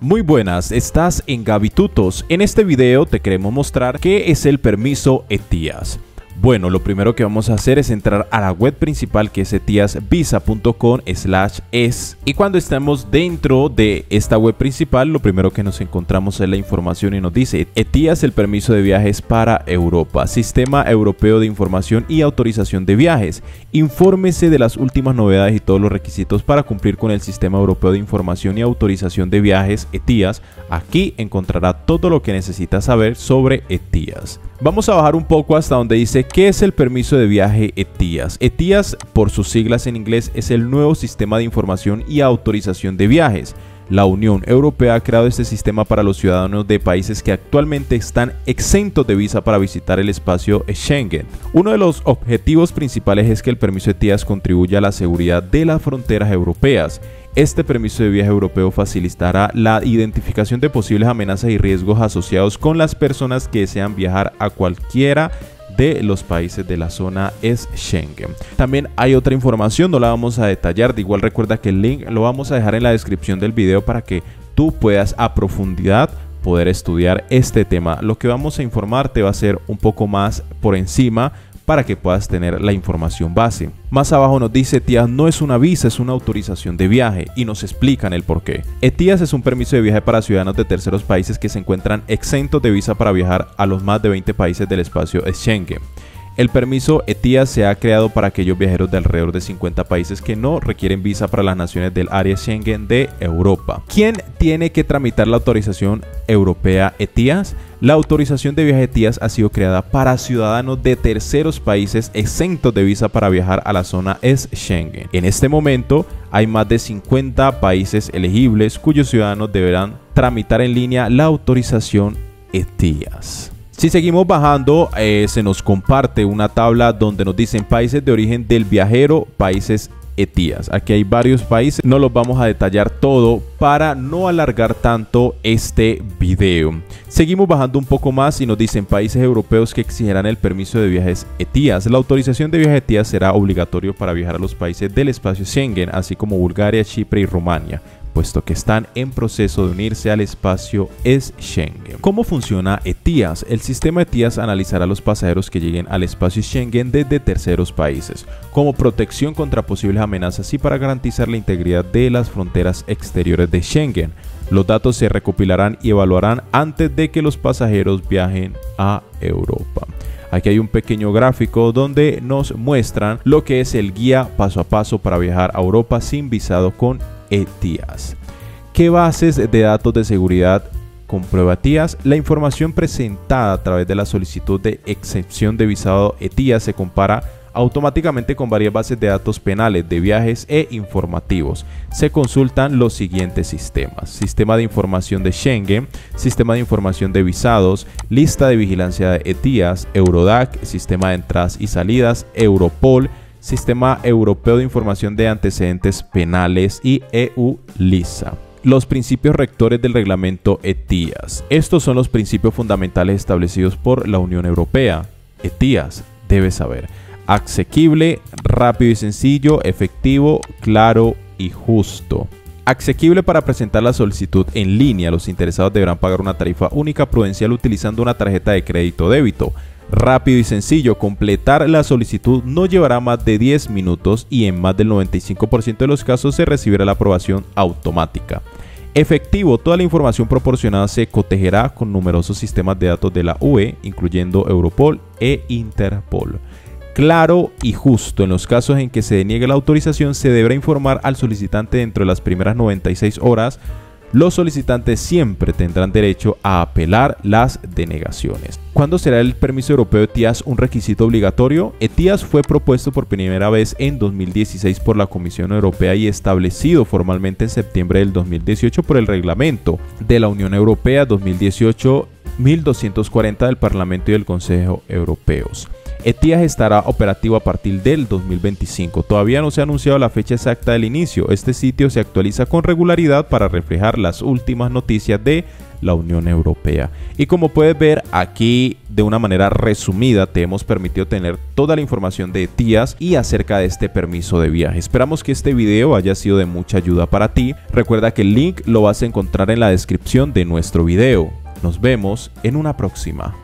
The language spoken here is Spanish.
Muy buenas, estás en Gavitutos. En este video te queremos mostrar qué es el permiso ETIAS. Bueno, lo primero que vamos a hacer es entrar a la web principal que es etiasvisa.com slash es y cuando estamos dentro de esta web principal lo primero que nos encontramos es la información y nos dice ETIAS el permiso de viajes para Europa, Sistema Europeo de Información y Autorización de Viajes. Infórmese de las últimas novedades y todos los requisitos para cumplir con el Sistema Europeo de Información y Autorización de Viajes ETIAS. Aquí encontrará todo lo que necesita saber sobre ETIAS. Vamos a bajar un poco hasta donde dice qué es el permiso de viaje ETIAS. ETIAS, por sus siglas en inglés, es el nuevo sistema de información y autorización de viajes. La Unión Europea ha creado este sistema para los ciudadanos de países que actualmente están exentos de visa para visitar el espacio Schengen. Uno de los objetivos principales es que el permiso ETIAS contribuya a la seguridad de las fronteras europeas este permiso de viaje europeo facilitará la identificación de posibles amenazas y riesgos asociados con las personas que desean viajar a cualquiera de los países de la zona es Schengen. También hay otra información, no la vamos a detallar, de igual recuerda que el link lo vamos a dejar en la descripción del video para que tú puedas a profundidad poder estudiar este tema. Lo que vamos a informarte va a ser un poco más por encima para que puedas tener la información base. Más abajo nos dice ETIAS no es una visa, es una autorización de viaje y nos explican el por qué. ETIAS es un permiso de viaje para ciudadanos de terceros países que se encuentran exentos de visa para viajar a los más de 20 países del espacio Schengen. El permiso ETIAS se ha creado para aquellos viajeros de alrededor de 50 países que no requieren visa para las naciones del área Schengen de Europa. ¿Quién tiene que tramitar la autorización europea ETIAS? La autorización de viaje ETIAS ha sido creada para ciudadanos de terceros países exentos de visa para viajar a la zona es Schengen. En este momento hay más de 50 países elegibles cuyos ciudadanos deberán tramitar en línea la autorización ETIAS. Si seguimos bajando, eh, se nos comparte una tabla donde nos dicen países de origen del viajero, países ETIAS. Aquí hay varios países, no los vamos a detallar todo para no alargar tanto este video. Seguimos bajando un poco más y nos dicen países europeos que exigirán el permiso de viajes ETIAS. La autorización de viajes ETIAS será obligatorio para viajar a los países del espacio Schengen, así como Bulgaria, Chipre y Rumania puesto que están en proceso de unirse al espacio es Schengen. ¿Cómo funciona ETIAS? El sistema ETIAS analizará los pasajeros que lleguen al espacio Schengen desde terceros países, como protección contra posibles amenazas y para garantizar la integridad de las fronteras exteriores de Schengen. Los datos se recopilarán y evaluarán antes de que los pasajeros viajen a Europa. Aquí hay un pequeño gráfico donde nos muestran lo que es el guía paso a paso para viajar a Europa sin visado con ETIAS. ¿Qué bases de datos de seguridad comprueba ETIAS? La información presentada a través de la solicitud de excepción de visado ETIAS se compara automáticamente con varias bases de datos penales de viajes e informativos. Se consultan los siguientes sistemas. Sistema de información de Schengen, Sistema de información de visados, Lista de vigilancia de ETIAS, Eurodac, Sistema de entradas y salidas, Europol, Sistema Europeo de Información de Antecedentes Penales y EU-LISA. Los principios rectores del reglamento ETIAS. Estos son los principios fundamentales establecidos por la Unión Europea. ETIAS, debe saber, asequible, rápido y sencillo, efectivo, claro y justo. Asequible para presentar la solicitud en línea, los interesados deberán pagar una tarifa única prudencial utilizando una tarjeta de crédito débito rápido y sencillo. Completar la solicitud no llevará más de 10 minutos y en más del 95% de los casos se recibirá la aprobación automática. Efectivo, toda la información proporcionada se cotegerá con numerosos sistemas de datos de la UE, incluyendo Europol e Interpol. Claro y justo, en los casos en que se deniegue la autorización se deberá informar al solicitante dentro de las primeras 96 horas los solicitantes siempre tendrán derecho a apelar las denegaciones. ¿Cuándo será el permiso europeo ETIAS un requisito obligatorio? ETIAS fue propuesto por primera vez en 2016 por la Comisión Europea y establecido formalmente en septiembre del 2018 por el reglamento de la Unión Europea 2018 1240 del Parlamento y del Consejo Europeos. ETIAS estará operativo a partir del 2025. Todavía no se ha anunciado la fecha exacta del inicio. Este sitio se actualiza con regularidad para reflejar las últimas noticias de la Unión Europea. Y como puedes ver aquí de una manera resumida te hemos permitido tener toda la información de ETIAS y acerca de este permiso de viaje. Esperamos que este video haya sido de mucha ayuda para ti. Recuerda que el link lo vas a encontrar en la descripción de nuestro video. Nos vemos en una próxima.